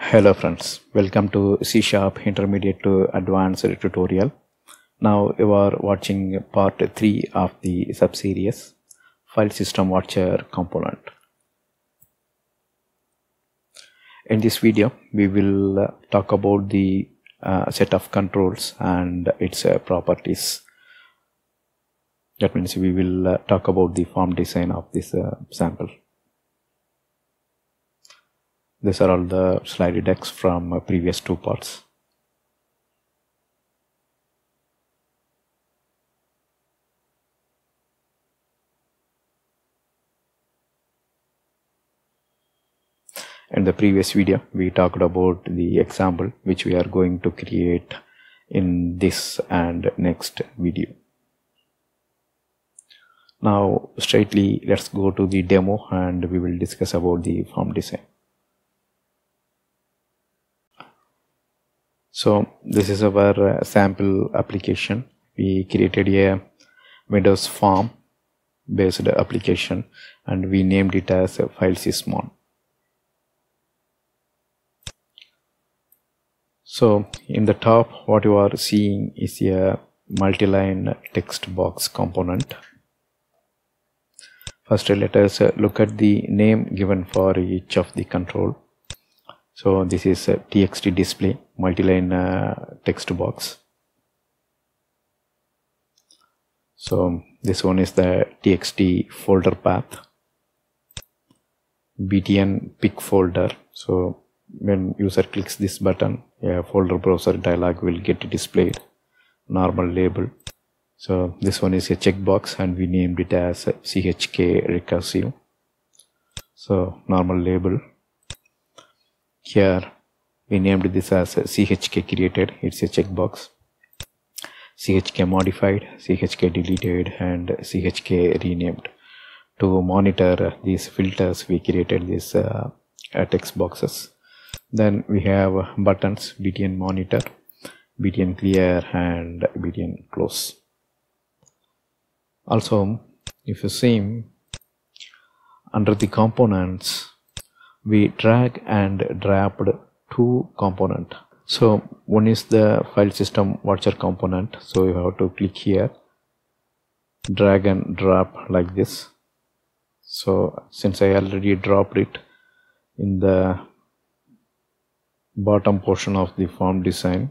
Hello friends, welcome to C Sharp Intermediate to Advanced tutorial. Now you are watching part 3 of the subseries File System Watcher component. In this video, we will talk about the uh, set of controls and its uh, properties. That means we will uh, talk about the form design of this uh, sample. These are all the slide decks from previous two parts. In the previous video, we talked about the example which we are going to create in this and next video. Now, straightly, let's go to the demo and we will discuss about the form design. So this is our uh, sample application. We created a Windows form based application and we named it as a file sysmon. So in the top what you are seeing is a multi-line text box component. First let us look at the name given for each of the control so this is a txt display multi-line uh, text box. So this one is the txt folder path. Btn pick folder. So when user clicks this button a folder browser dialog will get displayed. Normal label. So this one is a checkbox and we named it as chk recursive. So normal label here we named this as chk created. It's a checkbox. Chk modified chk deleted and chk renamed. To monitor these filters we created these uh, text boxes. Then we have buttons btn monitor btn clear and btn close. Also if you see under the components we drag and dropped two component. So one is the file system watcher component. So you have to click here. Drag and drop like this. So since I already dropped it in the bottom portion of the form design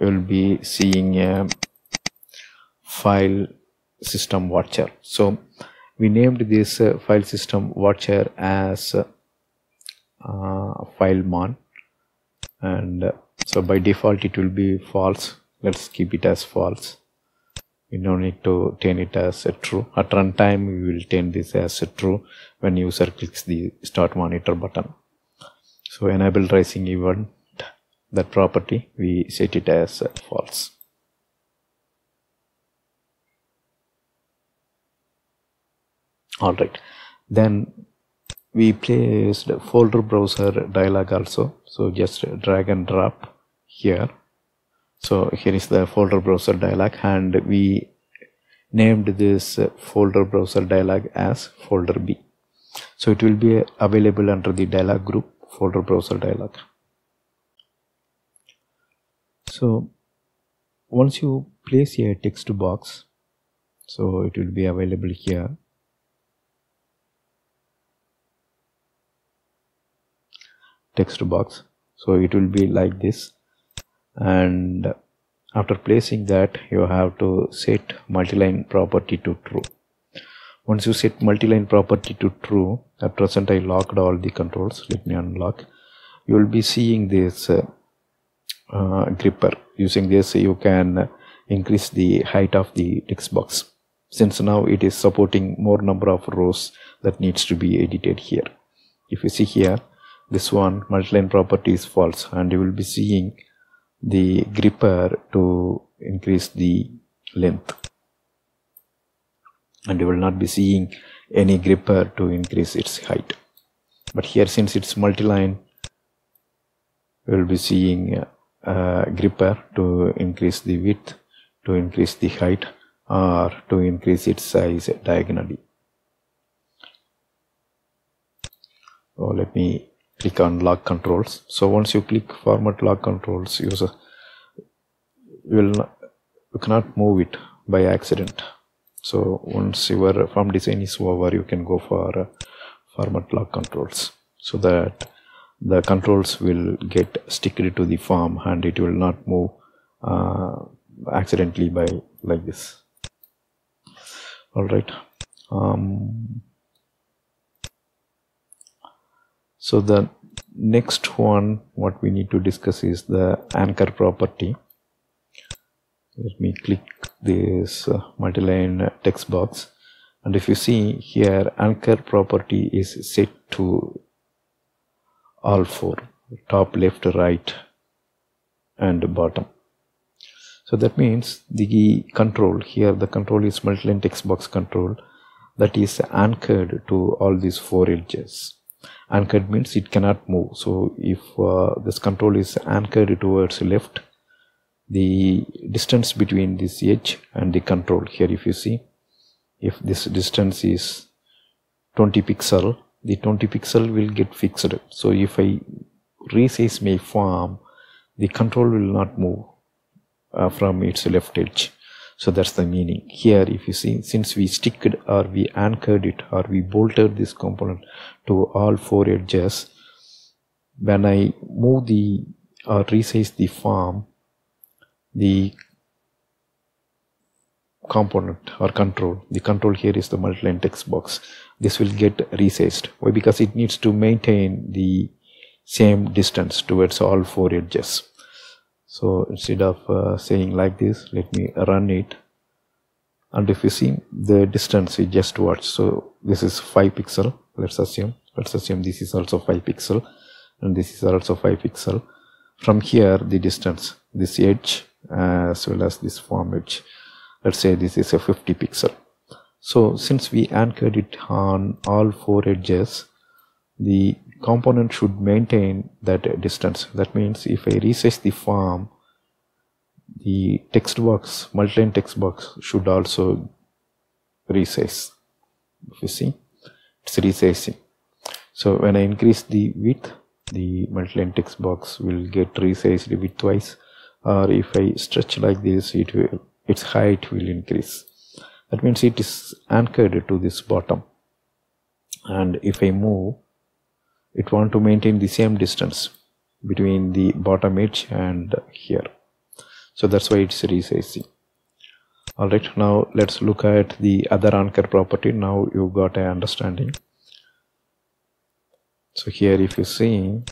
you will be seeing a file system watcher. So we named this uh, file system watcher as uh, filemon. And uh, so by default it will be false. Let's keep it as false. We don't need to turn it as a true. At runtime we will turn this as a true when user clicks the start monitor button. So enable raising event that property we set it as uh, false. All right. Then we placed folder browser dialog also. So just drag and drop here. So here is the folder browser dialog and we named this uh, folder browser dialog as folder b. So it will be available under the dialog group folder browser dialog so once you place a text box so it will be available here. Text box. So it will be like this. And after placing that you have to set multi-line property to true. Once you set multi-line property to true at present I locked all the controls. Let me unlock. You will be seeing this uh, uh, gripper. Using this you can increase the height of the text box. Since now it is supporting more number of rows that needs to be edited here. If you see here this one multi-line property is false and you will be seeing the gripper to increase the length. And you will not be seeing any gripper to increase its height. But here since it's multiline we will be seeing uh, gripper to increase the width to increase the height or to increase its size diagonally. So let me click on lock controls. So once you click format lock controls, user will not, you cannot move it by accident. So once your form design is over, you can go for uh, format lock controls so that the controls will get sticked to the form and it will not move uh, accidentally by like this. All right um, so the next one what we need to discuss is the anchor property. Let me click this uh, multi-line text box. And if you see here anchor property is set to all four top left right and bottom. So that means the control here the control is multi-line text box control that is anchored to all these four edges. Anchored means it cannot move. So if uh, this control is anchored towards left the distance between this edge and the control here if you see if this distance is 20 pixel the 20 pixel will get fixed. So if I resize my form the control will not move uh, from its left edge. So that's the meaning. Here if you see since we sticked or we anchored it or we bolted this component to all four edges when I move the or resize the form the component or control the control here is the multi-line text box this will get resized. Why? Because it needs to maintain the same distance towards all four edges. So instead of uh, saying like this let me run it. And if you see the distance is just what so this is 5 pixel let's assume. Let's assume this is also 5 pixel and this is also 5 pixel. From here the distance this edge as well as this form edge. Let's say this is a 50 pixel so since we anchored it on all four edges the component should maintain that distance. That means if I resize the form the text box multi-line text box should also resize. If you see it's resizing. So when I increase the width the multi-line text box will get resized widthwise or if I stretch like this it will its height will increase that means it is anchored to this bottom. And if I move it want to maintain the same distance between the bottom edge and here. So that's why it's resizing. Alright now let's look at the other anchor property. Now you got a understanding. So here if you see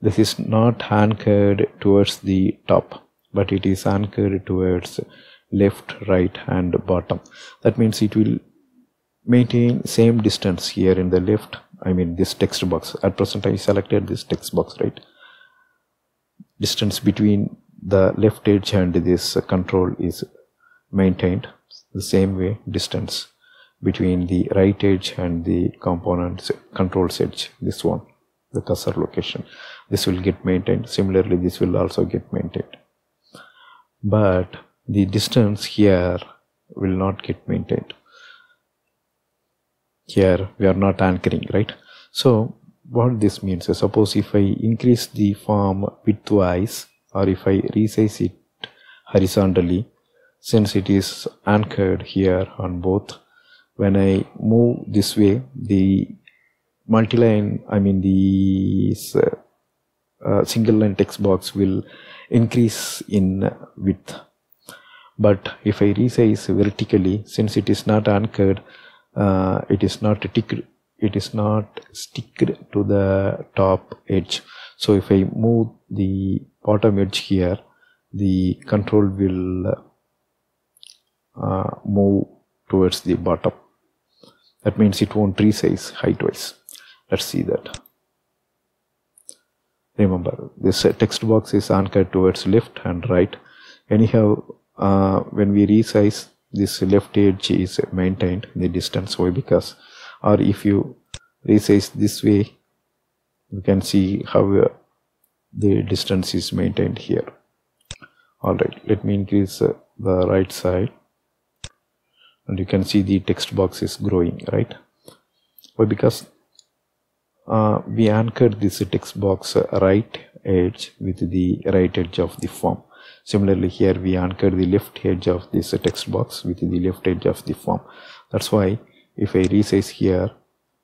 this is not anchored towards the top but it is anchored towards left right and bottom. That means it will maintain same distance here in the left i mean this text box. At present i selected this text box right? Distance between the left edge and this control is maintained the same way distance between the right edge and the component controls edge this one the cursor location. This will get maintained. Similarly this will also get maintained. But the distance here will not get maintained. Here we are not anchoring right? So what this means is suppose if I increase the form widthwise or if I resize it horizontally since it is anchored here on both when I move this way the multi-line I mean the uh, single line text box will increase in width but if I resize vertically since it is not anchored uh, it is not ticked it is not sticked to the top edge. So if I move the bottom edge here the control will uh, move towards the bottom. That means it won't resize height wise let's see that. Remember this text box is anchored towards left and right. Anyhow uh, when we resize this left edge is maintained the distance why because or if you resize this way you can see how uh, the distance is maintained here. All right let me increase uh, the right side. And you can see the text box is growing right? Why? Because uh, we anchored this text box right edge with the right edge of the form similarly here we anchor the left edge of this text box with the left edge of the form. That's why if I resize here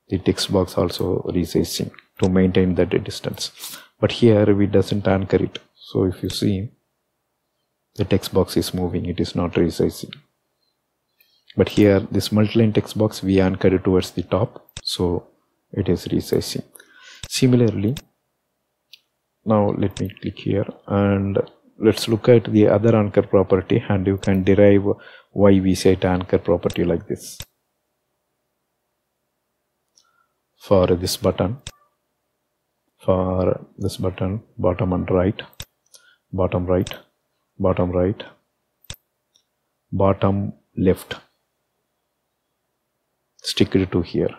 the text box also resizing to maintain that distance. But here we doesn't anchor it. So if you see the text box is moving it is not resizing. But here this multi-line text box we anchor it towards the top so it is resizing. Similarly now let me click here and let's look at the other anchor property and you can derive why we set anchor property like this. For this button for this button bottom and right bottom right bottom right bottom left stick it to here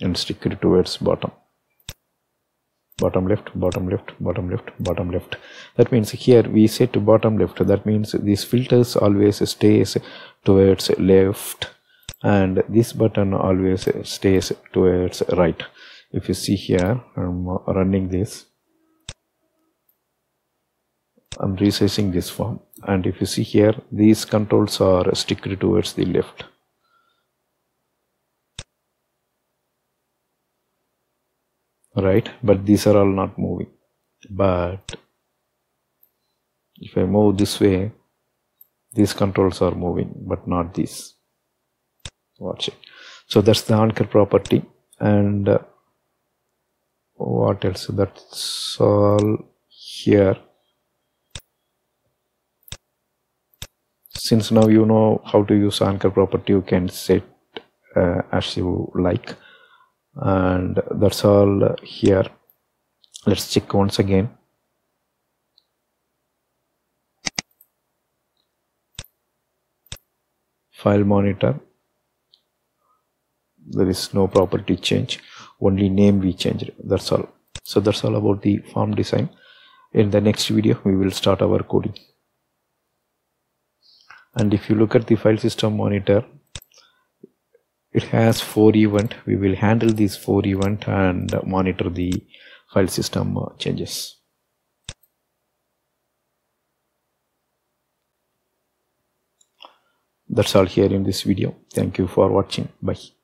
and stick it towards bottom bottom left bottom left bottom left bottom left. That means here we set to bottom left. That means these filters always stays towards left and this button always stays towards right. If you see here i'm running this. I'm resizing this form. And if you see here these controls are sticked towards the left right? But these are all not moving. But if I move this way these controls are moving but not these. Watch it. So that's the anchor property. And uh, what else? That's all here. Since now you know how to use anchor property you can set uh, as you like and that's all here. Let's check once again. File monitor. There is no property change. Only name we changed. That's all. So that's all about the form design. In the next video we will start our coding. And if you look at the file system monitor it has four event. We will handle these four event and monitor the file system changes. That's all here in this video. Thank you for watching. Bye